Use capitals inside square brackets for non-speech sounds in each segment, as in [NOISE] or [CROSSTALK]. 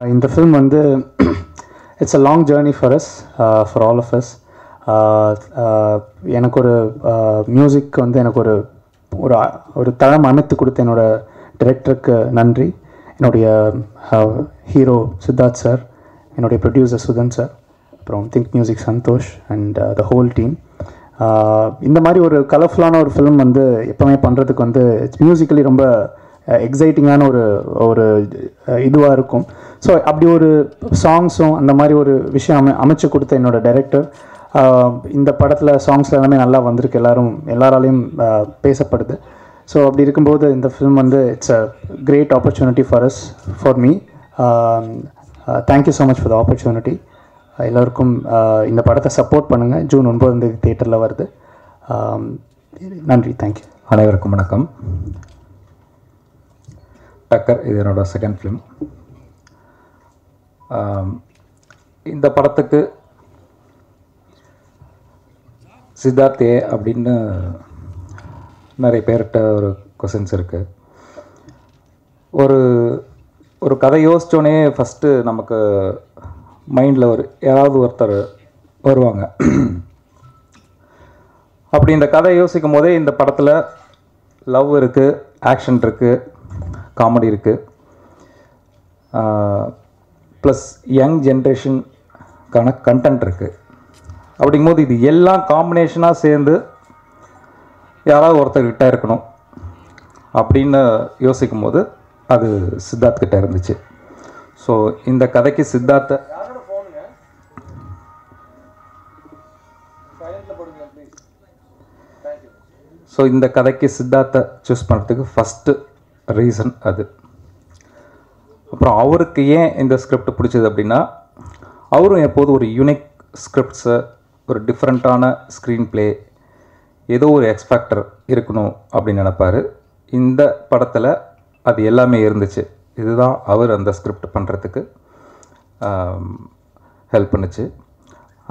இந்த ஃபிலிம் வந்து it's a long journey for us for all of us எனக்கு ஒரு மியூசிக் வந்து எனக்கு ஒரு ஒரு ஒரு தளம் அமைத்து கொடுத்த என்னோடய டைரக்டருக்கு நன்றி. என்னுடைய ஹீரோ சித்தார்த் சார் என்னுடைய ப்ரொடியூசர் சுதன் சார் அப்புறம் think music Santhosh and the whole team இந்த மாதிரி ஒரு கலர்ஃபுல்லான ஒரு ஃபிலிம் வந்து எப்போவுமே பண்ணுறதுக்கு வந்து இட்ஸ் மியூசிக்கலி ரொம்ப எக்ஸைட்டிங்கான ஒரு ஒரு இதுவாக இருக்கும். ஸோ அப்படி ஒரு சாங்ஸும் அந்த மாதிரி ஒரு விஷயம் அமை அமைச்சு கொடுத்த என்னோட டைரக்டர் இந்த படத்தில் சாங்ஸில் எல்லாமே நல்லா வந்திருக்கு. எல்லோரும் எல்லாராலையும் பேசப்படுது. ஸோ அப்படி இருக்கும்போது இந்த ஃபிலிம் வந்து it's a great opportunity for us for me thank you so much for the opportunity எல்லோருக்கும் இந்த படத்தை சப்போர்ட் பண்ணுங்கள் ஜூன் ஒன்பதாம் தேதி தேட்டரில் வருது. நன்றி. தேங்க்யூ அனைவருக்கும் வணக்கம். டக்கர் இது என்னோட செகண்ட் ஃபிலிம் இந்த படத்துக்கு சித்தார்த் ஏ அப்படின்னு நிறைய பேர்கிட்ட ஒரு கொஷின்ஸ் இருக்குது ஒரு ஒரு கதை யோசிச்சோடனே ஃபஸ்ட்டு நமக்கு மைண்டில் ஒரு யாராவது ஒருத்தர் வருவாங்க. அப்படி இந்த கதை யோசிக்கும் போதே இந்த படத்தில் லவ் இருக்குது ஆக்ஷன் இருக்குது காமெடி இருக்குது ப்ளஸ் யங் ஜென்ரேஷனுக்கான கண்டென்ட் இருக்குது அப்படிங்கும்போது இது எல்லாம் காம்பினேஷனாக சேர்ந்து யாராவது ஒருத்தர்கிட்ட இருக்கணும் அப்படின்னு யோசிக்கும் போது அது சித்தார்த் கிட்ட இருந்துச்சு. ஸோ இந்த கதைக்கு சித்தார்த்தை ஸோ இந்த கதைக்கு சித்தார்த்தை சூஸ் பண்ணுறதுக்கு ஃபஸ்ட்டு ரீசன் அது. அப்புறம் அவருக்கு ஏன் இந்த ஸ்கிரிப்ட் பிடிச்சது அப்படின்னா அவரும் எப்போது ஒரு யூனிக் ஸ்கிரிப்ட்ஸை ஒரு டிஃப்ரெண்ட்டான ஸ்க்ரீன் ப்ளே ஏதோ ஒரு எக்ஸ்பேக்டர் இருக்கணும் அப்படின்னு நினப்பார். இந்த படத்தில் அது எல்லாமே இருந்துச்சு. இதுதான் அவர் அந்த ஸ்கிரிப்ட் பண்ணுறதுக்கு ஹெல்ப் பண்ணுச்சு.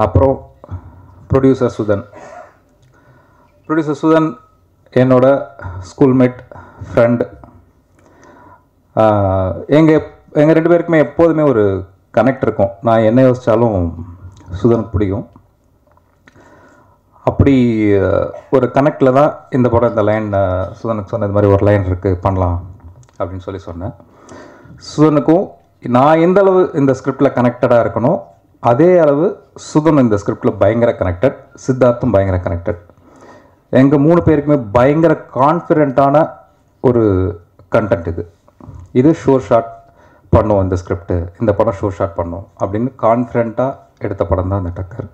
அப்புறம் ப்ரொடியூசர் சுதன். ப்ரொடியூசர் சுதன் என்னோட ஸ்கூல்மேட் ஃப்ரெண்டு எங்கள் எங்கள் ரெண்டு பேருக்குமே எப்போதுமே ஒரு கனெக்ட் இருக்கும். நான் என்ன யோசித்தாலும் சுதனுக்கு பிடிக்கும். அப்படி ஒரு கனெக்டில் தான் இந்த படம் இந்த லைன் சுதனுக்கு சொன்ன இந்த மாதிரி ஒரு லைன் இருக்குது பண்ணலாம் அப்படின்னு சொல்லி சொன்னேன். சுதனுக்கும் நான் எந்த அளவு இந்த ஸ்கிரிப்டில் கனெக்டடாக இருக்கணும் அதே அளவு சுதன் இந்த ஸ்கிரிப்டில் பயங்கர கனெக்டட் சித்தார்த்தும் பயங்கர கனெக்டட் எங்கள் மூணு பேருக்குமே பயங்கர கான்ஃபிடென்ட்டான ஒரு கண்டென்ட் இது. இது ஷோர் ஷாட் பண்ணும் இந்த ஸ்கிரிப்ட் இந்த படம் ஷோ ஷாட் பண்ணும் அப்படின்னு கான்ஃபிடண்ட்டாக எடுத்த படம் தான் இந்த டக்கர்.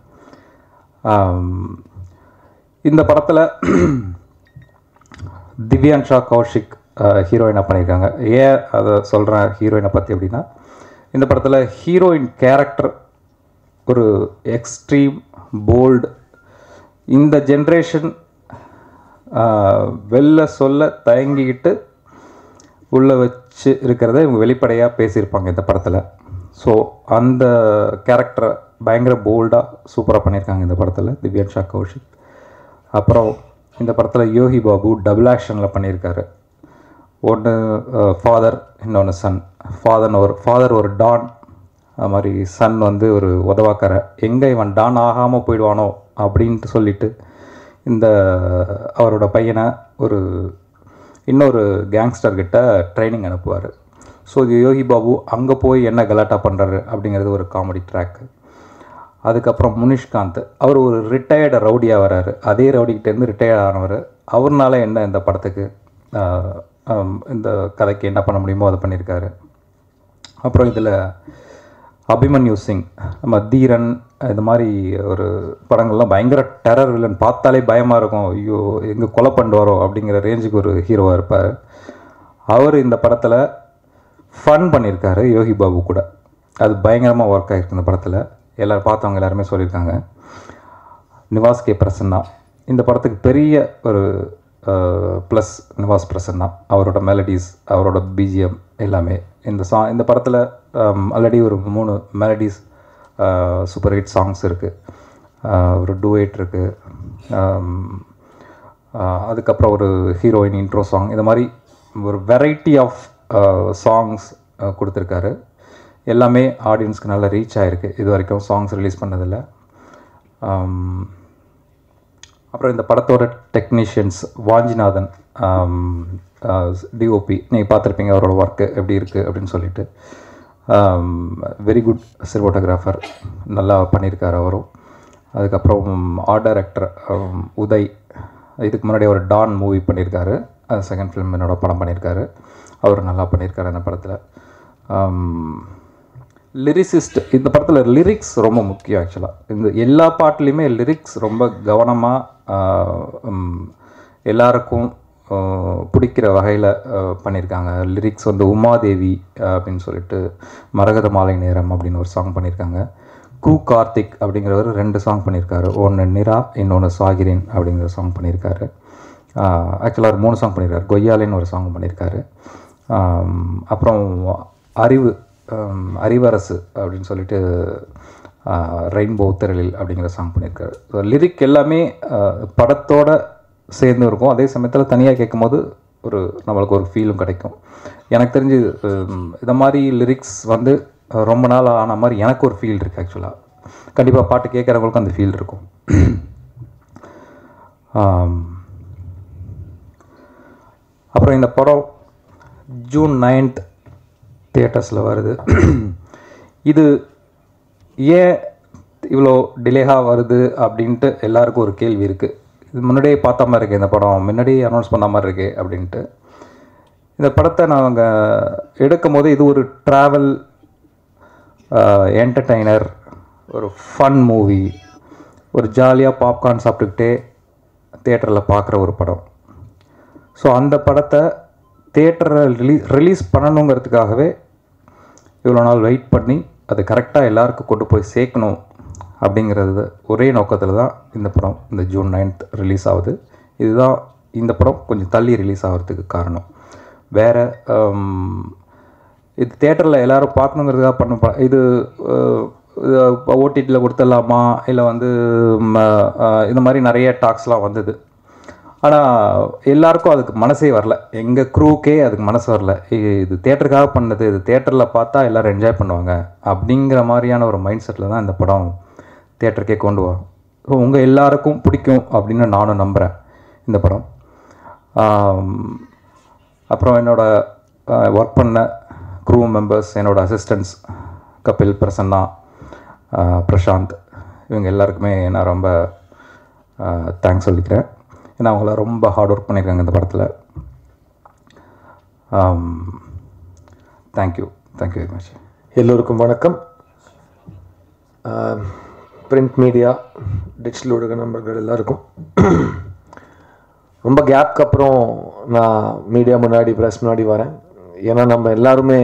இந்த படத்தில் [CLEARS THROAT] திவ்யான்ஷா கௌஷிக் ஹீரோயினாக பண்ணியிருக்காங்க. ஏன் அதை சொல்கிறேன் ஹீரோயினை பற்றி அப்படின்னா இந்த படத்தில் ஹீரோயின் கேரக்டர் ஒரு எக்ஸ்ட்ரீம் போல்டு இந்த ஜென்ரேஷன் வெளில சொல்ல தயங்கிக்கிட்டு உள்ளே வச்சு இருக்கிறத இவங்க வெளிப்படையாக பேசியிருப்பாங்க இந்த படத்தில். ஸோ அந்த கேரக்டரை பயங்கர போல்டாக சூப்பராக பண்ணியிருக்காங்க இந்த படத்தில் திவ்யான்ஷா கௌஷிக். அப்புறம் இந்த படத்தில் யோகி பாபு டபுள் ஆக்ஷனில் பண்ணியிருக்காரு. ஒன்று ஃபாதர் இன்னொன்று சன் ஃபாதர்னு ஒரு ஃபாதர் ஒரு டான் அது மாதிரி சன் வந்து ஒரு உதவாக்கார. எங்கே இவன் டான் ஆகாமல் போயிடுவானோ அப்படின்ட்டு சொல்லிட்டு இந்த அவரோட பையனை ஒரு இன்னொரு கேங்ஸ்டர் கிட்ட ட்ரைனிங் அனுப்புவார். ஸோ இது யோகி பாபு அங்கே போய் என்ன கலாட்டா பண்ணுறாரு அப்படிங்கிறது ஒரு காமெடி ட்ராக்கு அதுக்கப்புறம் முனிஷ்காந்த் அவர் ஒரு ரிட்டையர்டு ரவுடியாக வராரு. அதே ரவுடிக்கிட்டேருந்து ரிட்டையர்ட் ஆனவர். அவர்னால என்ன இந்த படத்துக்கு இந்த கதைக்கு என்ன பண்ண முடியுமோ அதை பண்ணியிருக்காரு. அப்புறம் இதில் அபிமன்யு சிங். நம்ம தீரன் இது மாதிரி ஒரு படங்கள்லாம் பயங்கர டெரர் வில்லன் பார்த்தாலே பயமாக இருக்கும். ஐயோ எங்கே கொலை பண்ணுவாரோ அப்படிங்கிற ரேஞ்சுக்கு ஒரு ஹீரோவாக இருப்பார். அவர் இந்த படத்தில் ஃபன் பண்ணியிருக்காரு யோகி பாபு கூட. அது பயங்கரமாக ஒர்க் ஆகிருக்கு இந்த படத்தில். எல்லோரும் பார்த்தவங்க எல்லாருமே சொல்லியிருக்காங்க. நிவாஸ் கே பிரசன்னா. இந்த படத்துக்கு பெரிய ஒரு ப்ளஸ் நிவாஸ் பிரசன்னா அவரோட மெலடிஸ் அவரோட பிஜிஎம் எல்லாமே. இந்த சா இந்த படத்தில் ஆல்ரெடி ஒரு மூணு மெலடிஸ் சூப்பர் ஹிட் சாங்ஸ் இருக்குது ஒரு டூயட் இருக்குது அதுக்கப்புறம் ஒரு ஹீரோயின் இன்ட்ரோ சாங் இந்த மாதிரி ஒரு வெரைட்டி ஆஃப் சாங்ஸ் கொடுத்துருக்காரு. எல்லாமே ஆடியன்ஸ்க்கு நல்லா ரீச் ஆகிருக்கு இது வரைக்கும் சாங்ஸ் ரிலீஸ் பண்ணதில்லை அப்புறம் இந்த படத்தோட டெக்னீஷியன்ஸ் வாஞ்சிநாதன் டிஓபி நீங்கள் பார்த்துருப்பீங்க அவரோட ஒர்க்கு எப்படி இருக்குது அப்படின்னு சொல்லிட்டு. வெரி குட் சினிமோட்டோகிராஃபர் நல்லா பண்ணியிருக்காரு அவரும். அதுக்கப்புறம் ஆர்ட் டைரக்டர் உதய். இதுக்கு முன்னாடி ஒரு டான் மூவி பண்ணியிருக்காரு. செகண்ட் ஃபிலிம் என்னோட படம் பண்ணியிருக்காரு. அவர் நல்லா பண்ணியிருக்காரு அந்த படத்தில். லிரிசிஸ்ட் இந்த படத்தில் லிரிக்ஸ் ரொம்ப முக்கியம் ஆக்சுவலாக இந்த எல்லா பாட்டுலேயுமே லிரிக்ஸ் ரொம்ப கவனமாக எல்லாருக்கும் பிடிக்கிற வகையில் பண்ணியிருக்காங்க லிரிக்ஸ் வந்து உமாதேவி அப்படின்னு சொல்லிட்டு மரகத மாலை நேரம் அப்படின்னு ஒரு சாங் பண்ணியிருக்காங்க கு கார்த்திக் அப்படிங்கிறவர் ரெண்டு சாங் பண்ணியிருக்காரு ஒன்று நிரா இன்னொன்று சாகிரின் அப்படிங்கிற சாங் பண்ணியிருக்காரு ஆக்சுவலாக ஒரு மூணு சாங் பண்ணியிருக்காரு கொய்யாலின்னு ஒரு சாங் பண்ணியிருக்காரு அப்புறம் அறிவு அறிவரசு அப்படின்னு சொல்லிட்டு ரெயின்போ திரளில் அப்படிங்கிற சாங் பண்ணியிருக்காரு. லிரிக் எல்லாமே படத்தோட சேர்ந்து இருக்கும். அதே சமயத்தில் தனியாக கேட்கும்போது ஒரு நம்மளுக்கு ஒரு ஃபீலும் கிடைக்கும். எனக்கு தெரிஞ்சு இந்த மாதிரி லிரிக்ஸ் வந்து ரொம்ப நாள் ஆன மாதிரி எனக்கு ஒரு ஃபீல் இருக்குது ஆக்சுவலாக கண்டிப்பாக பாட்டு கேட்குறவங்களுக்கும் அந்த ஃபீல் இருக்கும். அப்புறம் இந்த படம் ஜூன் நைன்த் தியேட்டர்ஸில் வருது. இது ஏன் இவ்வளோ டிலேவாக வருது அப்படின்ட்டு எல்லாருக்கும் ஒரு கேள்வி இருக்குது இது முன்னாடியே பார்த்த மாதிரி இருக்குது இந்த படம். முன்னாடியே அனௌன்ஸ் பண்ண மாதிரி இருக்கு அப்படின்ட்டு. இந்த படத்தை நாங்கள் எடுக்கும் போது இது ஒரு ட்ராவல் என்டர்டெய்னர் ஒரு ஃபன் மூவி ஒரு ஜாலியாக பாப்கார்ன் சாப்பிட்டுக்கிட்டே தேட்டரில் பார்க்குற ஒரு படம். ஸோ அந்த படத்தை தேட்டரில் ரிலீஸ் ரிலீஸ் பண்ணணுங்கிறதுக்காகவே இவ்வளோ நாள் வெயிட் பண்ணி அது கரெக்டாக எல்லாருக்கும் கொண்டு போய் சேர்க்கணும் அப்படிங்கிறது ஒரே நோக்கத்தில் தான் இந்த படம் இந்த ஜூன் நைன்த் ரிலீஸ் ஆகுது. இதுதான் இந்த படம் கொஞ்சம் தள்ளி ரிலீஸ் ஆகிறதுக்கு காரணம். வேறு இது தேட்டரில் எல்லோரும் பார்க்கணுங்கிறதுக்காக பண்ண இது ஓடிடியில் கொடுத்துடலாமா? இல்லை வந்து ம, இந்த மாதிரி நிறைய டாக்ஸ்லாம் வந்தது. ஆனால் எல்லாருக்கும் அதுக்கு மனசே வரல. எங்கள் க்ரூக்கே அதுக்கு மனசு வரல. இது தேட்டருக்காக பண்ணது இது தேட்டரில் பார்த்தா எல்லோரும் என்ஜாய் பண்ணுவாங்க. அப்படிங்கிற மாதிரியான ஒரு மைண்ட் செட்டில் தான் இந்த படம் தேட்டருக்கே கொண்டு வரும் ஸோ உங்கள் எல்லாருக்கும் பிடிக்கும் அப்படின்னு நானும் நம்புகிறேன் இந்த படம். அப்புறம் என்னோடய ஒர்க் பண்ண க்ரூ மெம்பர்ஸ் என்னோடய அசிஸ்டன்ட்ஸ் கபில் பிரசன்னா பிரசாந்த் இவங்க எல்லாருக்குமே நான் ரொம்ப தேங்க்ஸ் சொல்லிக்கிறேன். ஏன்னா அவங்கள ரொம்ப ஹார்ட் ஒர்க் பண்ணியிருக்காங்க இந்த படத்தில். தேங்க்யூ தேங்க்யூ வெரி மச் எல்லோருக்கும் வணக்கம். பிரிண்ட் மீடியா டிஜிட்டல் ஊடக நண்பர்கள் எல்லாருக்கும். ரொம்ப கேப்க்கு அப்புறம் நான் மீடியா முன்னாடி ப்ரெஸ் முன்னாடி வரேன். ஏன்னா நம்ம எல்லாருமே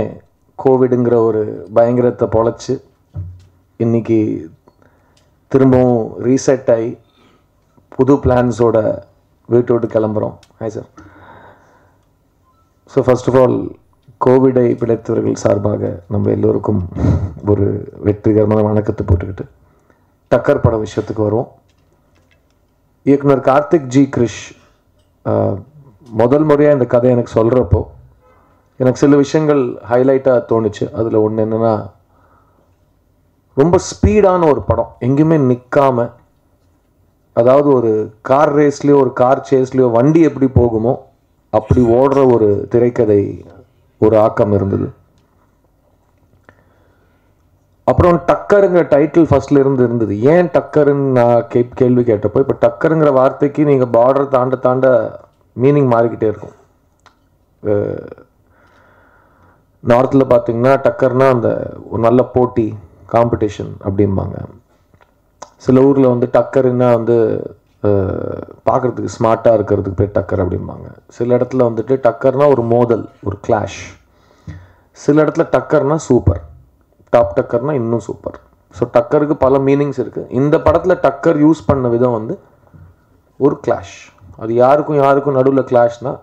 கோவிடுங்கிற ஒரு பயங்கரத்தை பொழைச்சி இன்னைக்கு திரும்பவும் ரீசெட் ஆகி புது பிளான்ஸோட வீட்டை விட்டு கிளம்புறோம். Hi sir so first of all கோவிடை பிழைத்தவர்கள் சார்பாக நம்ம எல்லோருக்கும் ஒரு வெற்றிகரமான வணக்கத்தை போட்டுக்கிட்டு டக்கர் பட விஷயத்துக்கு வருவோம். இயக்குனர் கார்த்திக் ஜி கிரிஷ் முதல் முறையாக இந்த கதை எனக்கு சொல்கிறப்போ எனக்கு சில விஷயங்கள் ஹைலைட்டாக தோணுச்சு. அதில் ஒன்று என்னென்னா ரொம்ப ஸ்பீடான ஒரு படம். எங்கேயுமே நிற்காமல் அதாவது ஒரு கார் ரேஸ்லேயோ ஒரு கார் சேஸ்லேயோ வண்டி எப்படி போகுமோ அப்படி ஓடுற ஒரு திரைக்கதை ஒரு ஆக்கம் இருந்தது. அப்புறம் டக்கருங்கிற டைட்டில் ஃபர்ஸ்ட்ல இருந்து இருந்தது. ஏன் டக்கருன்னு நான் கே கேள்வி கேட்டப்போ இப்போ டக்கருங்கிற வார்த்தைக்கு நீங்கள் பார்டர் தாண்ட தாண்ட மீனிங் மாறிக்கிட்டே இருக்கும். நார்த்தில் பார்த்தீங்கன்னா டக்கர்னால் அந்த ஒரு நல்ல போட்டி காம்படிஷன் அப்படிம்பாங்க. சில ஊரில் வந்து டக்கருன்னா வந்து பார்க்குறதுக்கு ஸ்மார்ட்டாக இருக்கிறதுக்கு பேர் டக்கர் அப்படிம்பாங்க. சில இடத்துல வந்துட்டு டக்கர்னால் ஒரு மோதல் ஒரு கிளாஷ் சில இடத்துல டக்கர்னால் சூப்பர் டாப் டக்கர்னால் இன்னும் சூப்பர் ஸோ டக்கருக்கு பல மீனிங்ஸ் இருக்குது இந்த படத்தில் டக்கர் யூஸ் பண்ண விதம் வந்து ஒரு கிளாஷ் அது யாருக்கும் யாருக்கும் நடுவில் கிளாஷ்னால்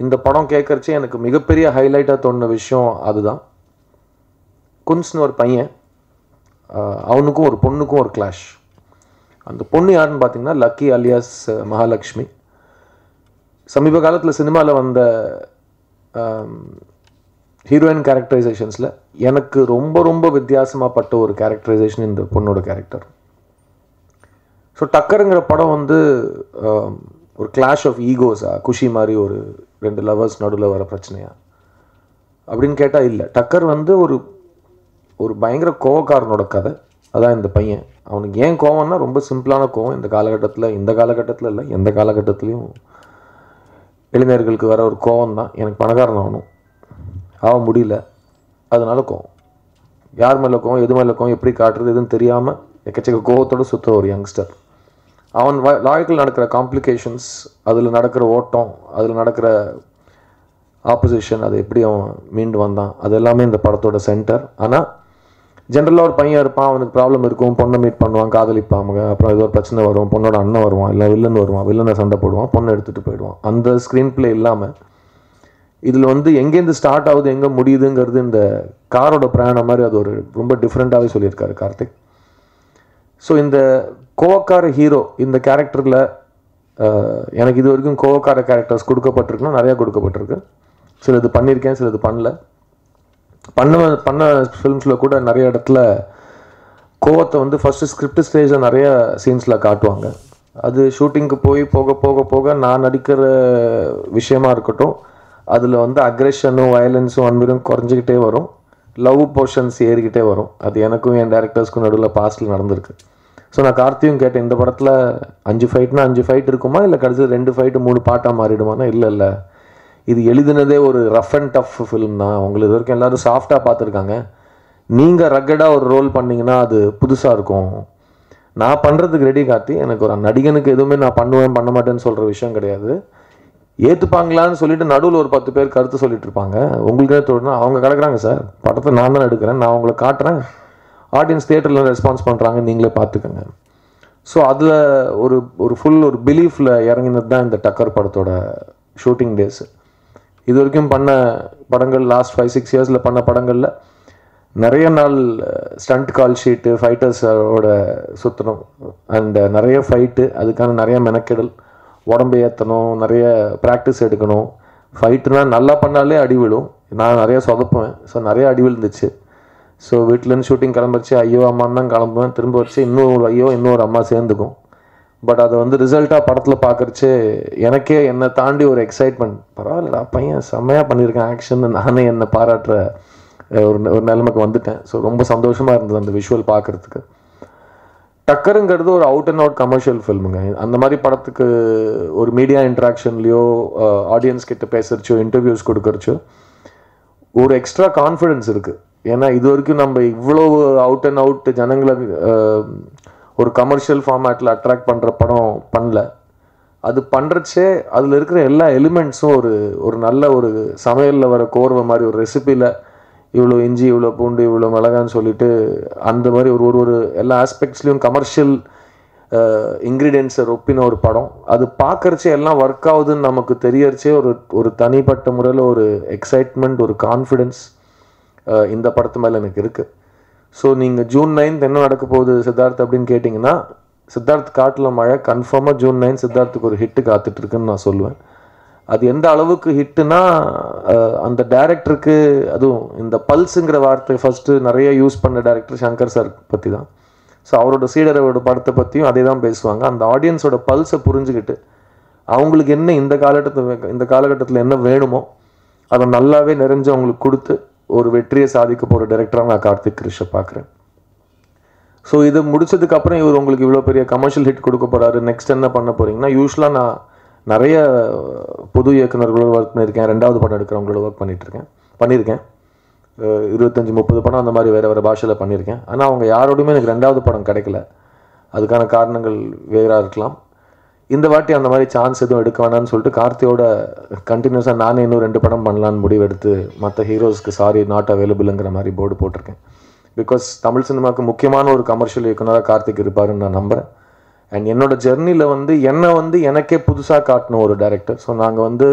இந்த படம் கேட்கறச்சே எனக்கு மிகப்பெரிய ஹைலைட்டாக தோணுன விஷயம் அதுதான். குன்ஸ்னு ஒரு பையன் அவனுக்கும் ஒரு பொண்ணுக்கும் ஒரு கிளாஷ் அந்த பொண்ணு யாருன்னு பார்த்தீங்கன்னா லக்கி அலியாஸ் மகாலட்சுமி. சமீப காலத்தில் சினிமாவில் வந்த ஹீரோயின் கேரக்டரைசேஷன்ஸில் எனக்கு ரொம்ப ரொம்ப வித்தியாசமாக பட்ட ஒரு கேரக்டரைசேஷன் இந்த பொண்ணோட கேரக்டர் ஸோ டக்கருங்கிற படம் வந்து ஒரு கிளாஷ் ஆஃப் ஈகோஸா குஷி மாதிரி ஒரு ரெண்டு லவர்ஸ் நடுவில் வர பிரச்சனையா? அப்படின்னு கேட்டால் இல்லை. டக்கர் வந்து ஒரு ஒரு பயங்கர கோவக்காரனோட கதை. அதான் இந்த பையன். அவனுக்கு ஏன் கோவம்னா ரொம்ப சிம்பிளான கோவம். இந்த காலகட்டத்தில் இந்த காலகட்டத்தில் இல்லை எந்த காலகட்டத்துலேயும் இளைஞர்களுக்கு வர ஒரு கோவம் தான் எனக்கு பணக்காரன் ஆகணும். ஆக முடியல. அதனால கோவம். யார் மேலே கோவம் எது மேலே கோவம் எப்படி காட்டுறது எதுன்னு தெரியாமல் எக்கச்சக்க கோவத்தோடு சுற்றுற ஒரு யங்ஸ்டர் அவன் வாழ்க்கையில் நடக்கிற காம்ப்ளிகேஷன்ஸ் அதில் நடக்கிற ஓட்டம் அதில் நடக்கிற ஆப்போசிஷன் அதை எப்படி அவன் மீண்டு வந்தான் அது எல்லாமே இந்த படத்தோட சென்டர் ஆனால் ஜென்ரலாக ஒரு பையன் இருப்பான் அவனுக்கு ப்ராப்ளம் இருக்கும் பொண்ணை மீட் பண்ணுவான் காதலிப்பான் அவங்க. அப்புறம் ஏதோ ஒரு பிரச்சனை வரும் பொண்ணோட அண்ணன் வருவான் இல்லை வில்லன் வருவான் வில்லனை சண்டை போடுவான் பொண்ணை எடுத்துகிட்டு போயிடுவான். அந்த ஸ்க்ரீன் பிளே இல்லாமல் இதில் வந்து எங்கேருந்து ஸ்டார்ட் ஆகுது எங்கே முடியுதுங்கிறது இந்த காரோட பிரயாணம் மாதிரி அது ஒரு ரொம்ப டிஃப்ரெண்ட்டாகவே சொல்லியிருக்காரு கார்த்திக். ஸோ இந்த கோவக்கார ஹீரோ இந்த கேரக்டரில் எனக்கு இது வரைக்கும் கோவக்கார கேரக்டர்ஸ் கொடுக்கப்பட்டிருக்குன்னா நிறையா கொடுக்கப்பட்டிருக்கு. சிலது பண்ணியிருக்கேன் சிலது பண்ணல. பண்ண பண்ண ஃபிலிம்ஸில் கூட நிறைய இடத்துல கோவத்தை வந்து ஃபஸ்ட்டு ஸ்கிரிப்ட் ஸ்டேஜில் நிறைய சீன்ஸில் காட்டுவாங்க. அது ஷூட்டிங்க்கு போய் போக போக போக நான் நடிக்கிற விஷயமா இருக்கட்டும் அதில் வந்து அக்ரெஷனும் வயலன்ஸும் அன்பும் குறைஞ்சிக்கிட்டே வரும். லவ் போர்ஷன்ஸ் ஏறிக்கிட்டே வரும். அது எனக்கும் என் டேரக்டர்ஸ்க்கும் நடுவில் பாஸ்டில் நடந்திருக்கு. ஸோ நான் கார்த்தியும் கேட்டேன் இந்த படத்தில் அஞ்சு ஃபைட்னா அஞ்சு ஃபைட் இருக்குமா? இல்லை கடைசியில் ரெண்டு ஃபைட்டு மூணு பாட்டாக மாறிடுமானா இல்லை இல்லை. இது எழுதினதே ஒரு ரஃப் அண்ட் டஃப் ஃபிலிம் தான். உங்களுக்கு இது வரைக்கும் எல்லோரும் சாஃப்டாக பார்த்துருக்காங்க. நீங்கள் ரக்கடாக ஒரு ரோல் பண்ணீங்கன்னா அது புதுசாக இருக்கும். நான் பண்ணுறதுக்கு ரெடி காத்தி எனக்கு ஒரு நடிகனுக்கு எதுவுமே நான் பண்ணுவேன் பண்ண மாட்டேன்னு சொல்கிற விஷயம் கிடையாது. ஏற்றுப்பாங்களான்னு சொல்லிட்டு நடுவில் ஒரு பத்து பேர் கருத்து சொல்லிட்டு இருப்பாங்க. உங்களுக்கே தோணுனா அவங்க கிடக்குறாங்க சார். படத்தை நான் தான் எடுக்கிறேன். நான் உங்களை காட்டுறேன். ஆடியன்ஸ் தேட்டரில் ரெஸ்பான்ஸ் பண்ணுறாங்க நீங்களே பார்த்துக்கோங்க. ஸோ அதில் ஒரு ஒரு ஃபுல் ஒரு பிலீஃபில் இறங்கினது தான் இந்த டக்கர் படத்தோட ஷூட்டிங் டேஸ் இது வரைக்கும் பண்ண படங்கள் லாஸ்ட் ஃபைவ் சிக்ஸ் இயர்ஸில் பண்ண படங்களில் நிறைய நாள் ஸ்டண்ட் கால் ஷீட்டு ஃபைட்டர்ஸோட சுற்றணும் அண்ட் நிறைய ஃபைட்டு அதுக்கான நிறைய மெனக்கெடல் உடம்பு ஏற்றணும் நிறைய ப்ராக்டிஸ் எடுக்கணும். ஃபைட்டுனா நல்லா பண்ணாலே அடி விழும். நான் நிறைய சொதப்புவேன். ஸோ நிறைய அடி விழுந்துச்சு. ஸோ வீட்டிலேருந்து ஷூட்டிங் கிளம்பிச்சு. ஐயோ அம்மான்னு தான் கிளம்புவேன். திரும்ப வச்சு இன்னொரு ஐயோ இன்னொரு அம்மா சேர்ந்துக்கும். பட் அதை வந்து ரிசல்ட்டாக படத்தில் பார்க்குறச்சு எனக்கே என்னை தாண்டி ஒரு எக்ஸைட்மெண்ட் பரவாயில்லடா பையன் செம்மையாக பண்ணியிருக்கேன் ஆக்ஷன் நானே என்னை பாராட்டுற ஒரு ஒரு நிலைமைக்கு வந்துட்டேன். ஸோ ரொம்ப சந்தோஷமாக இருந்தது அந்த விஷுவல் பார்க்குறதுக்கு டக்கருங்கிறது ஒரு அவுட் அண்ட் அவுட் கமர்ஷியல் ஃபில்முங்க அந்த மாதிரி படத்துக்கு ஒரு மீடியா இன்ட்ராக்ஷன்லையோ ஆடியன்ஸ் கிட்ட பேசுறச்சோ இன்டர்வியூஸ் கொடுக்குறச்சோ ஒரு எக்ஸ்ட்ரா கான்ஃபிடென்ஸ் இருக்குது ஏன்னா இது வரைக்கும் நம்ம இவ்வளோ அவுட் அண்ட் அவுட் ஜனங்களை ஒரு கமர்ஷியல் ஃபார்மேட்டில் அட்ராக்ட் பண்ணுற படம் பண்ணல. அது பண்ணுறச்சே அதில் இருக்கிற எல்லா எலிமெண்ட்ஸும் ஒரு ஒரு நல்ல ஒரு சமையலில் வர கோர்வை மாதிரி ஒரு ரெசிப்பியில் இவ்வளோ இஞ்சி இவ்வளோ பூண்டு இவ்வளோ மிளகான்னு சொல்லிட்டு அந்த மாதிரி ஒரு ஒரு ஒரு எல்லா ஆஸ்பெக்ட்ஸ்லேயும் கமர்ஷியல் இன்க்ரீடியன்ஸை ஒப்பின ஒரு படம். அது பார்க்கறச்சே எல்லாம் ஒர்க் ஆகுதுன்னு நமக்கு தெரியறச்சே ஒரு ஒரு தனிப்பட்ட முறையில் ஒரு எக்ஸைட்மெண்ட் ஒரு கான்ஃபிடென்ஸ் இந்த படத்து மேலே எனக்கு இருக்குது ஸோ நீங்கள் ஜூன் நைன்த் என்ன நடக்க போகுது சித்தார்த் அப்படின்னு கேட்டிங்கன்னா சித்தார்த் காட்டில் மழை. கன்ஃபார்மாக ஜூன் நைன் சித்தார்த்துக்கு ஒரு ஹிட்டு காத்துட்ருக்குன்னு நான் சொல்லுவேன். அது எந்த அளவுக்கு ஹிட்டுனா அந்த டேரக்டருக்கு அதுவும் இந்த பல்ஸுங்கிற வார்த்தை ஃபஸ்ட்டு நிறைய யூஸ் பண்ண டேரக்டர் சங்கர் சார் பற்றி தான் ஸோ அவரோட சீடரோட படத்தை பற்றியும் அதே தான் பேசுவாங்க. அந்த ஆடியன்ஸோட பல்ஸை புரிஞ்சுக்கிட்டு அவங்களுக்கு என்ன இந்த காலகட்டத்தில் இந்த காலகட்டத்தில் என்ன வேணுமோ அதை நல்லாவே நிறைஞ்சு அவங்களுக்கு கொடுத்து ஒரு வெற்றியை சாதிக்க போகிற டைரக்டராக நான் கார்த்திக் கிருஷை பார்க்குறேன் ஸோ இது முடிச்சதுக்கப்புறம் இவர் உங்களுக்கு இவ்வளோ பெரிய கமர்ஷியல் ஹிட் கொடுக்க போகிறாரு நெக்ஸ்ட் என்ன பண்ண போகிறீங்கன்னா யூஸ்வலாக நான் நிறைய புது இயக்குனர்களோட ஒர்க் பண்ணியிருக்கேன். ரெண்டாவது படம் எடுக்கிறவங்களோட ஒர்க் பண்ணிகிட்ருக்கேன் பண்ணியிருக்கேன். இருபத்தஞ்சி முப்பது படம் அந்த மாதிரி வேறு வேறு பாஷையில் பண்ணியிருக்கேன். ஆனால் அவங்க யாரோடையுமே எனக்கு ரெண்டாவது படம் கிடைக்கல. அதுக்கான காரணங்கள் வேறாக இருக்கலாம். இந்த வாட்டி அந்த மாதிரி சான்ஸ் எதுவும் எடுக்க வேணாம்னு சொல்லிட்டு கார்த்தியோட கண்டினியூஸாக நானே இன்னும் ரெண்டு படம் பண்ணலான்னு முடிவெடுத்து மற்ற ஹீரோஸ்க்கு சாரி நாட் அவைலபிளுங்கிற மாதிரி போர்டு போட்டிருக்கேன். பிகாஸ் தமிழ் சினிமாவுக்கு முக்கியமான ஒரு கமர்ஷியல் இயக்குனராக கார்த்திக் இருப்பாருன்னு நான் நம்புகிறேன் அண்ட் என்னோட ஜெர்னியில் வந்து என்னை வந்து எனக்கே புதுசாக காட்டின ஒரு டேரக்டர் ஸோ நாங்கள் வந்து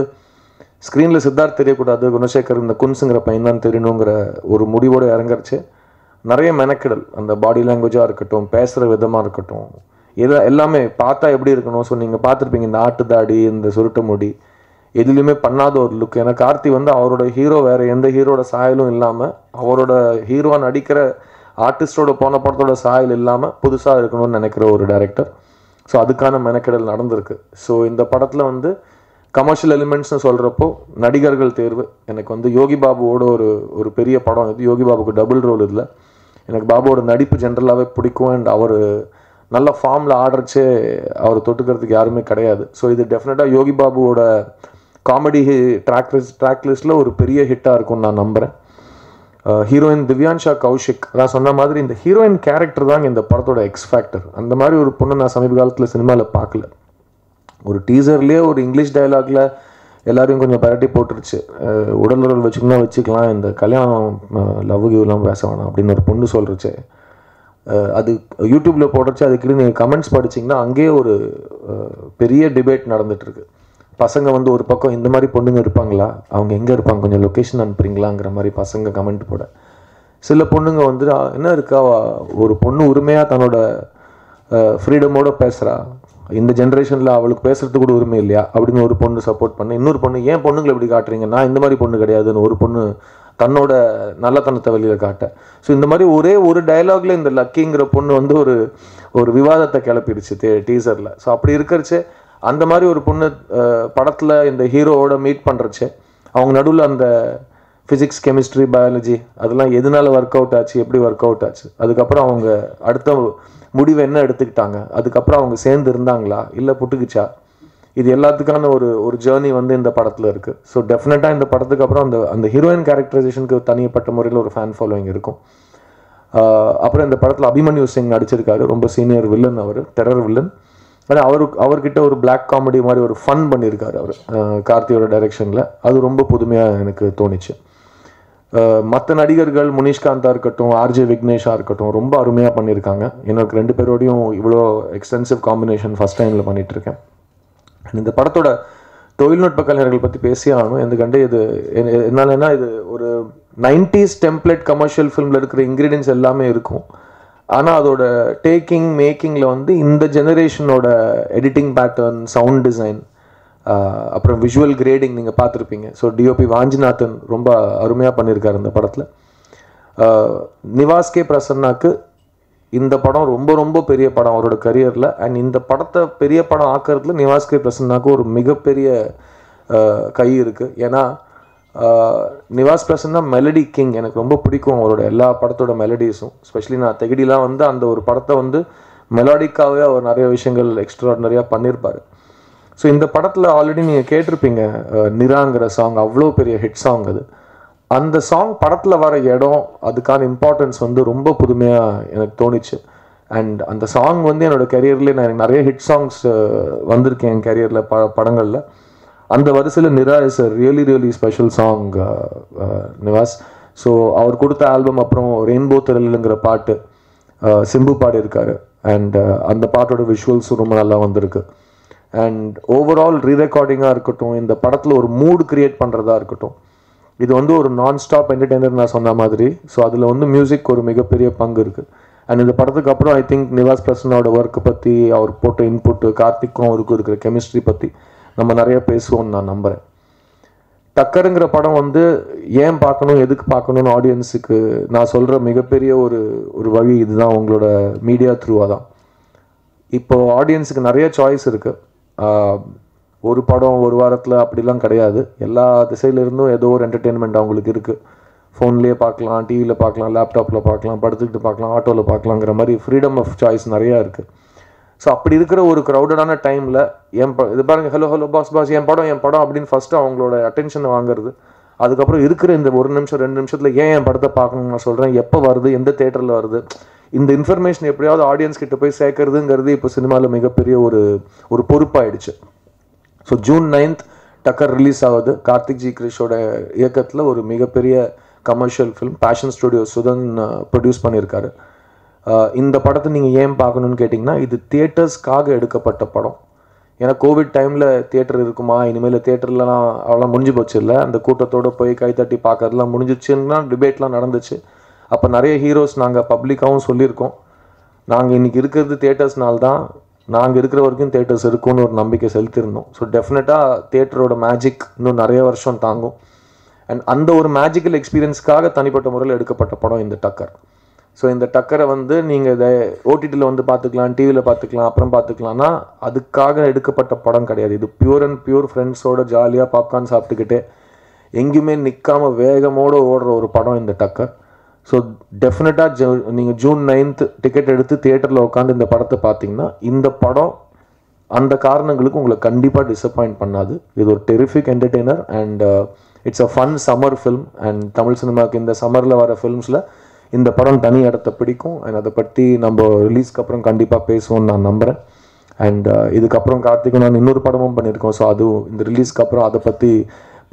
ஸ்க்ரீனில் சித்தார்த் தெரியக்கூடாது குணசேகர் இந்த குன்ஸுங்கிற பையன் தான் தெரியணுங்கிற ஒரு முடிவோடு இறங்குறச்சு. நிறைய மெனக்கிடல். அந்த பாடி லாங்குவேஜாக இருக்கட்டும் பேசுகிற விதமாக இருக்கட்டும் எல்லாம் எல்லாமே பார்த்தா எப்படி இருக்கணும்? ஸோ நீங்கள் பார்த்துருப்பீங்க இந்த ஆட்டு தாடி இந்த சுருட்ட முடி எதுலேயுமே பண்ணாத ஒரு லுக் ஏன்னா கார்த்தி வந்து அவரோட ஹீரோ வேறு எந்த ஹீரோட சாயலும் இல்லாமல் அவரோட ஹீரோவாக நடிக்கிற ஆர்டிஸ்டோட போன படத்தோட சாயல் இல்லாமல் புதுசாக இருக்கணும்னு நினைக்கிற ஒரு டைரக்டர் ஸோ அதுக்கான மெனக்கெடல் நடந்திருக்கு. ஸோ இந்த படத்தில் வந்து கமர்ஷியல் எலிமெண்ட்ஸ்னு சொல்கிறப்போ நடிகர்கள் தேர்வு. எனக்கு வந்து யோகி பாபுவோட ஒரு ஒரு பெரிய படம். இது யோகி பாபுக்கு டபுள் ரோல் இதில். எனக்கு பாபுவோட நடிப்பு ஜென்ரலாகவே பிடிக்கும். அண்ட் அவர் நல்ல ஃபார்மில் ஆடுறச்சே அவர் தொட்டுக்கிறதுக்கு யாருமே கிடையாது. ஸோ இது டெஃபினட்டாக யோகி பாபுவோட காமெடி ட்ராக் ட்ராக் லிஸ்ட்டில் ஒரு பெரிய ஹிட்டாக இருக்கும்னு நான் நம்புகிறேன் ஹீரோயின் திவ்யான்ஷா கௌஷிக் நான் சொன்ன மாதிரி இந்த ஹீரோயின் கேரக்டர் தாங்க இந்த படத்தோட எக்ஸ் ஃபேக்டர் அந்த மாதிரி ஒரு பொண்ணு நான் சமீப காலத்தில் சினிமாவில் பார்க்கல. ஒரு டீசர்லேயே ஒரு இங்கிலீஷ் டயலாக்ல எல்லாரையும் கொஞ்சம் பரட்டி போட்டுருச்சு. Uh, உடல் உடல் வச்சுக்கணும் வச்சுக்கலாம். இந்த கல்யாணம் uh, லவ் கிவ்லாம் பேச வேணாம் அப்படின்னு ஒரு பொண்ணு சொல்கிறச்சே அது யூடியூப்பில் போடுறச்சு அதுக்கு நீங்கள் கமெண்ட்ஸ் படிச்சீங்கன்னா அங்கேயே ஒரு பெரிய டிபேட் நடந்துகிட்ருக்கு பசங்க வந்து ஒரு பக்கம் இந்த மாதிரி பொண்ணுங்க இருப்பாங்களா? அவங்க எங்கே இருப்பாங்க? கொஞ்சம் லொக்கேஷன் அனுப்புறீங்களாங்கிற மாதிரி பசங்க கமெண்ட் போட. சில பொண்ணுங்க வந்து என்ன இருக்கா? ஒரு பொண்ணு உரிமையாக தன்னோட ஃப்ரீடமோடு பேசுகிறா இந்த ஜென்ரேஷனில் அவளுக்கு பேசுறதுக்கு கூட உரிமை இல்லையா? அப்படின்னு ஒரு பொண்ணு சப்போர்ட் பண்ண இன்னொரு பொண்ணு ஏன் பொண்ணுங்களை இப்படி காட்டுறீங்க? நான் இந்த மாதிரி பொண்ணு கிடையாதுன்னு ஒரு பொண்ணு தன்னோட நல்லத்தனத்தை வெளியில் காட்ட. ஸோ இந்த மாதிரி ஒரே ஒரு டைலாகில் இந்த லக்கிங்கிற பொண்ணு வந்து ஒரு ஒரு விவாதத்தை கிளப்பிடுச்சு தே டீசரில் ஸோ அப்படி இருக்கிறச்சே அந்த மாதிரி ஒரு பொண்ணு படத்தில் இந்த ஹீரோவோட மீட் பண்ணுறச்சே அவங்க நடுவில் அந்த ஃபிசிக்ஸ் கெமிஸ்ட்ரி பயாலஜி அதெல்லாம் எதனால ஒர்க் அவுட் ஆச்சு எப்படி ஒர்க் அவுட் ஆச்சு? அதுக்கப்புறம் அவங்க அடுத்த முடிவு என்ன எடுத்துக்கிட்டாங்க? அதுக்கப்புறம் அவங்க சேர்ந்து இருந்தாங்களா? இல்லை புட்டுக்குச்சா? இது எல்லாத்துக்கான ஒரு ஒரு ஜேர்னி வந்து இந்த படத்தில் இருக்குது ஸோ டெஃபினட்டாக இந்த படத்துக்கு அப்புறம் அந்த அந்த ஹீரோயின் கேரக்டரைசேஷனுக்கு தனிப்பட்ட முறையில் ஒரு ஃபேன் ஃபாலோயிங் இருக்கும். அப்புறம் இந்த படத்தில் அபிமன்யு சிங் நடிச்சிருக்காரு. ரொம்ப சீனியர் வில்லன் அவர் டெரர் வில்லன் ஆனால் அவருக்கு அவர்கிட்ட ஒரு பிளாக் காமெடி மாதிரி ஒரு ஃபன் பண்ணியிருக்காரு அவர் கார்த்தியோட டைரக்ஷனில் அது ரொம்ப புதுமையாக எனக்கு தோணுச்சு. மற்ற நடிகர்கள் முனிஷ்காந்தா இருக்கட்டும் ஆர்ஜே விக்னேஷாக இருக்கட்டும் ரொம்ப அருமையாக பண்ணியிருக்காங்க எனக்கு ரெண்டு பேரோடையும் இவ்வளோ எக்ஸ்டென்சிவ் காம்பினேஷன் ஃபஸ்ட் டைமில் பண்ணிகிட்ருக்கேன் இந்த படத்தோட தொழில்நுட்ப கலைஞர்கள் பற்றி பேசியே ஆகணும் எந்துக்கண்டு இது என்னால் என்னன்னா இது ஒரு நைன்டிஸ் டெம்ப்ளேட் கமர்ஷியல் ஃபிலிமில் இருக்கிற இன்க்ரீடியன்ஸ் எல்லாமே இருக்கும். ஆனால் அதோட டேக்கிங் மேக்கிங்கில் வந்து இந்த ஜெனரேஷனோட எடிட்டிங் பேட்டர்ன் சவுண்ட் டிசைன் அப்புறம் விஷுவல் கிரேடிங் நீங்கள் பார்த்துருப்பீங்க. ஸோ டிஓபி வாஞ்சிநாதன் ரொம்ப அருமையாக பண்ணியிருக்காரு இந்த படத்தில். நிவாஸ் கே பிரசன்னாக்கு இந்த படம் ரொம்ப ரொம்ப பெரிய படம் அவரோட கரியரில் அண்ட் இந்த படத்தை பெரிய படம் ஆக்கிறதுல நிவாஸ் கே பிரசன்னாக்கு ஒரு மிகப்பெரிய கை இருக்குது ஏன்னா நிவாஸ் பிரசன்னா மெலடி கிங் எனக்கு ரொம்ப பிடிக்கும் அவரோட எல்லா படத்தோட மெலடிஸும் ஸ்பெஷலி நான் தெகடிலாம் வந்து அந்த ஒரு படத்தை வந்து மெலாடிக்காகவே அவர் நிறைய விஷயங்கள் எக்ஸ்ட்ராடனரியாக பண்ணியிருப்பார் ஸோ இந்த படத்தில் ஆல்ரெடி நீங்கள் கேட்டிருப்பீங்க நிராங்கிற சாங் அவ்வளோ பெரிய ஹிட் சாங் அது. அந்த சாங் படத்தில் வர இடம் அதுக்கான இம்பார்ட்டன்ஸ் வந்து ரொம்ப புதுமையாக எனக்கு தோணுச்சு. அண்ட் அந்த சாங் வந்து என்னோட கரியர்லேயே நான் எனக்கு நிறைய ஹிட் சாங்ஸ் வந்திருக்கேன் என் கரியரில் ப படங்களில். அந்த வரிசையில் Nira is a really really special song Nivas. So அவர் கொடுத்த ஆல்பம் அப்புறம் ரெயின்போ திரலுங்கிற பாட்டு சிம்பு பாடியிருக்காரு. அண்ட் அந்த பாட்டோட விஷுவல்ஸும் ரொம்ப நல்லா வந்திருக்கு. அண்ட் ஓவரால் ரீரெக்கார்டிங்காக இருக்கட்டும் இந்த படத்தில் ஒரு மூடு கிரியேட் பண்ணுறதா இருக்கட்டும் இது வந்து ஒரு நான் ஸ்டாப் என்டர்டெய்னர் நான் சொன்ன மாதிரி. ஸோ அதில் வந்து மியூசிக் ஒரு மிகப்பெரிய பங்கு இருக்குது அண்ட் இந்த படத்துக்கு அப்புறம் ஐ திங்க் நிவாஸ் பிரசனோட ஒர்க்கை பற்றி அவர் போட்ட இன்புட்டு கார்த்திக்கும் அவருக்கும் இருக்கிற கெமிஸ்ட்ரி பற்றி நம்ம நிறைய பேசுவோம்னு நான் நம்புகிறேன் டக்கருங்கிற படம் வந்து ஏன் பார்க்கணும் எதுக்கு பார்க்கணும்னு ஆடியன்ஸுக்கு நான் சொல்கிற மிகப்பெரிய ஒரு ஒரு வழி இதுதான் உங்களோட மீடியா த்ரூவாக தான். இப்போ ஆடியன்ஸுக்கு நிறைய சாய்ஸ் இருக்குது ஒரு படம் ஒரு வாரத்தில் அப்படிலாம் கிடையாது. எல்லா திசையிலிருந்தும் ஏதோ ஒரு என்டர்டெயின்மெண்ட் அவங்களுக்கு இருக்குது ஃபோன்லேயே பார்க்கலாம் டிவியில் பார்க்கலாம் லேப்டாப்பில் பார்க்கலாம் படுத்துக்கிட்டு பார்க்கலாம் ஆட்டோவில் பார்க்கலாங்கிற மாதிரி ஃப்ரீடம் ஆஃப் சாய்ஸ் நிறையா இருக்குது ஸோ அப்படி இருக்கிற ஒரு க்ரௌடடான டைமில் என் ப இது பாருங்க ஹலோ ஹலோ பாஸ் பாஸ் என் படம் என் படம் அப்படின்னு ஃபஸ்ட்டு அவங்களோட அட்டென்ஷனை வாங்குறது. அதுக்கப்புறம் இருக்கிற இந்த ஒரு நிமிஷம் ரெண்டு நிமிஷத்தில் ஏன் என் படத்தை பார்க்கணும்னு நான் சொல்கிறேன் எப்போ வருது எந்த தேட்டரில் வருது? இந்த இன்ஃபர்மேஷன் எப்படியாவது ஆடியன்ஸ் கிட்ட போய் சேர்க்கறதுங்கிறது இப்போ சினிமாவில் மிகப்பெரிய ஒரு ஒரு பொறுப்பாயிடுச்சு. So June ninth Takkar release ஆகுது. கார்த்திக் ஜி கிரிஷோட இயக்கத்தில் ஒரு மிகப்பெரிய commercial film Passion Studio Sudhan produce பண்ணியிருக்காரு. இந்த படத்தை நீங்கள் ஏன் பார்க்கணுன்னு கேட்டிங்கன்னா இது தியேட்டர்ஸ்க்காக எடுக்கப்பட்ட படம். ஏன்னா கோவிட் டைமில் தியேட்டர் இருக்குமா? இனிமேல் தியேட்டர்லாம் அவ்வளோ முடிஞ்சு போச்சு இல்லை. அந்த கூட்டத்தோடு போய் கைத்தட்டி பார்க்கறதுலாம் முடிஞ்சிச்சுன்னா டிபேட்லாம் நடந்துச்சு. அப்போ நிறைய ஹீரோஸ் நாங்கள் பப்ளிக்காகவும் சொல்லியிருக்கோம். நாங்கள் இன்றைக்கி இருக்கிறது தியேட்டர்ஸ்னால தான் நாங்கள் இருக்கிற வரைக்கும் தேட்டர்ஸ் இருக்கும்னு ஒரு நம்பிக்கை செலுத்தியிருந்தோம். ஸோ டெஃபினட்டாக தேட்டரோட மேஜிக் இன்னும் நிறைய வருஷம் தாங்கும். அண்ட் அந்த ஒரு மேஜிக்கல் எக்ஸ்பீரியன்ஸ்க்காக தனிப்பட்ட முறையில் எடுக்கப்பட்ட படம் இந்த டக்கர். ஸோ இந்த டக்கரை வந்து நீங்கள் இதை ஓடிடியில் வந்து பார்த்துக்கலாம் டிவியில் பார்த்துக்கலாம் அப்புறம் பார்த்துக்கலாம்னா அதுக்காக எடுக்கப்பட்ட படம் கிடையாது. இது பியூர் அண்ட் பியூர் ஃப்ரெண்ட்ஸோட ஜாலியாக பாப்கார்ன் சாப்பிட்டுக்கிட்டே எங்கேயுமே நிற்காமல் வேகமோடு ஓடுற ஒரு படம் இந்த டக்கர். ஸோ டெஃபினட்டாக ஜூ நீங்கள் ஜூன் நைன்த் டிக்கெட் எடுத்து தியேட்டரில் உட்காந்து இந்த படத்தை பார்த்தீங்கன்னா இந்த படம் அந்த காரணங்களுக்கு உங்களை கண்டிப்பாக டிசப்பாயிண்ட் பண்ணாது. இது ஒரு terrific entertainer and it's a fun summer film and Tamil சினிமாவுக்கு இந்த சம்மரில் வர ஃபில்ம்ஸில் இந்த படம் தனி இடத்த பிடிக்கும். அண்ட் அதை பற்றி நம்ம ரிலீஸ்க்கு அப்புறம் கண்டிப்பாக பேசுவோம்னு நான் நம்புகிறேன் அண்ட் uh, இதுக்கப்புறம் கார்த்திக்கும் நான் இன்னொரு படமும் பண்ணியிருக்கோம். ஸோ அதுவும் இந்த ரிலீஸ்க்கு அப்புறம் அதை பற்றி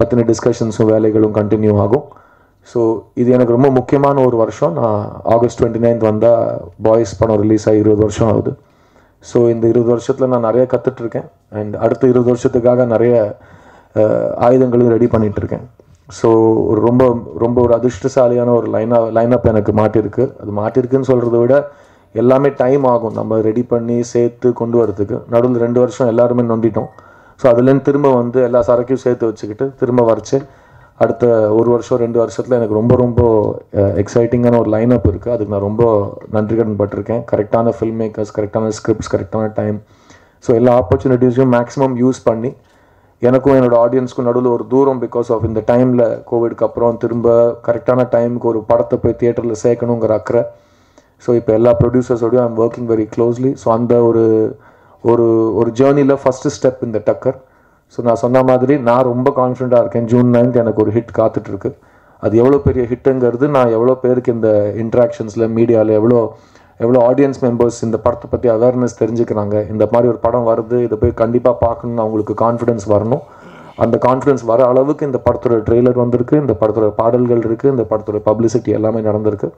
பற்றின டிஸ்கஷன்ஸும் வேலைகளும் கண்டினியூ ஆகும். ஸோ இது எனக்கு ரொம்ப முக்கியமான ஒரு வருஷம். நான் ஆகஸ்ட் டுவெண்ட்டி நைன்த் வந்தால் பாய்ஸ் படம் ரிலீஸ் ஆகி இருபது வருஷம் ஆகுது. ஸோ இந்த இருபது வருஷத்தில் நான் நிறைய கற்றுட்ருக்கேன் அண்ட் அடுத்த இருபது வருஷத்துக்காக நிறைய ஆயுதங்களும் ரெடி பண்ணிகிட்ருக்கேன் ஸோ ஒரு ரொம்ப ரொம்ப ஒரு அதிர்ஷ்டசாலியான ஒரு லைனாக லைனப் எனக்கு மாட்டியிருக்கு அது மாட்டியிருக்குன்னு சொல்கிறத விட எல்லாமே டைம் ஆகும். நம்ம ரெடி பண்ணி சேர்த்து கொண்டு வரதுக்கு. நடுவில் ரெண்டு வருஷம் எல்லாருமே நொண்டிட்டோம். ஸோ அதுலேருந்து திரும்ப வந்து எல்லா சரக்கையும் சேர்த்து வச்சுக்கிட்டு திரும்ப வரைச்சு அடுத்த ஒரு வருஷம் ரெண்டு வருஷத்தில் எனக்கு ரொம்ப ரொம்ப எக்ஸைட்டிங்கான ஒரு லைன் அப் இருக்குது அதுக்கு நான் ரொம்ப நன்றி கடன் பட்டிருக்கேன். கரெக்டான ஃபில்ம் மேக்கர்ஸ் கரெக்டான ஸ்கிரிப்ட்ஸ் கரெக்டான டைம் ஸோ எல்லா ஆப்பர்ச்சுனிட்டிஸையும் மேக்ஸிமம் யூஸ் பண்ணி எனக்கும் என்னோடய ஆடியன்ஸ்க்கும் நடுவில் ஒரு தூரம் பிகாஸ் ஆஃப் இந்த டைமில் கோவிட்க்கு அப்புறம் திரும்ப கரெக்டான டைமுக்கு ஒரு படத்தை போய் தியேட்டரில் சேர்க்கணுங்கிற அக்கறை. ஸோ இப்போ எல்லா ப்ரொடியூசர்ஸோடையும் I'm working very closely so அந்த ஒரு ஒரு ஒரு ஜேர்னியில் ஃபஸ்ட்டு ஸ்டெப் இந்த டக்கர். ஸோ நான் சொன்ன மாதிரி நான் ரொம்ப கான்ஃபிடண்ட்டாக இருக்கேன். ஜூன் நைன்த் எனக்கு ஒரு ஹிட் காத்துட்ருக்கு. அது எவ்வளோ பெரிய ஹிட்டுங்கிறது நான் எவ்வளோ பேருக்கு இந்த இன்ட்ராக்ஷன்ஸில் மீடியாவில் எவ்வளோ எவ்வளோ ஆடியன்ஸ் மெம்பர்ஸ் இந்த படத்தை பற்றி அவேர்னஸ் தெரிஞ்சுக்கிறாங்க இந்த மாதிரி ஒரு படம் வருது இதை போய் கண்டிப்பாக பார்க்கணுன்னு அவங்களுக்கு கான்ஃபிடன்ஸ் வரணும். அந்த கான்ஃபிடன்ஸ் வர அளவுக்கு இந்த படத்தோட ட்ரெய்லர் வந்திருக்கு இந்த படத்தோட பாடல்கள் இருக்குது இந்த படத்தோட பப்ளிசிட்டி எல்லாமே நடந்திருக்கு.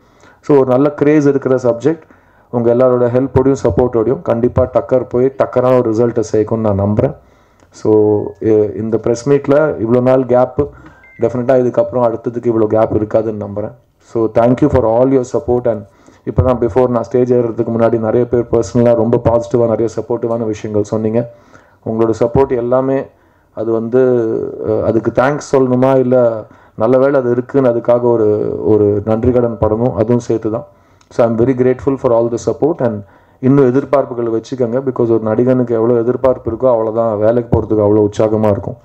ஸோ ஒரு நல்ல க்ரேஸ் இருக்கிற சப்ஜெக்ட் உங்கள் எல்லாரோட ஹெல்ப்போடையும் சப்போர்ட்டோடையும் கண்டிப்பாக டக்கர் போய் டக்கரான ஒரு ரிசல்ட்டை சேர்க்கும்னு நான் நம்புகிறேன் ஸோ இந்த ப்ரெஸ் மீட்டில் இவ்வளோ நாள் கேப்பு டெஃபினட்டாக இதுக்கப்புறம் அடுத்ததுக்கு இவ்வளோ கேப் இருக்காதுன்னு நம்புகிறேன் so thank you for all your support and இப்போ தான் பிஃபோர் நான் ஸ்டேஜ் ஏறுறதுக்கு முன்னாடி நிறைய பேர் பர்சனலாக ரொம்ப பாசிட்டிவாக நிறைய சப்போர்ட்டிவான விஷயங்கள் சொன்னீங்க. உங்களோட சப்போர்ட் எல்லாமே அது வந்து அதுக்கு தேங்க்ஸ் சொல்லணுமா இல்லை நல்ல வேலை அது இருக்குதுன்னு அதுக்காக ஒரு ஒரு நன்றி கடன் படணும் அதுவும் சேர்த்து தான் so I'm very grateful for all the support and இன்னும் எதிர்பார்ப்புகள் வச்சுக்கோங்க. பிகாஸ் ஒரு நடிகனுக்கு எவ்வளோ எதிர்பார்ப்பு இருக்கோ அவ்வளோதான் வேலைக்கு போகிறதுக்கு அவ்வளோ உற்சாகமாக இருக்கும்.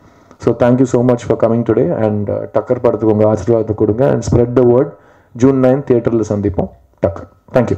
So thank you so much for coming today and Takkar படத்துக்கு உங்கள் ஆசீர்வாதத்தை கொடுங்க. And spread the word June nine தியேட்டரில் சந்திப்போம். டக்கர். தேங்க்யூ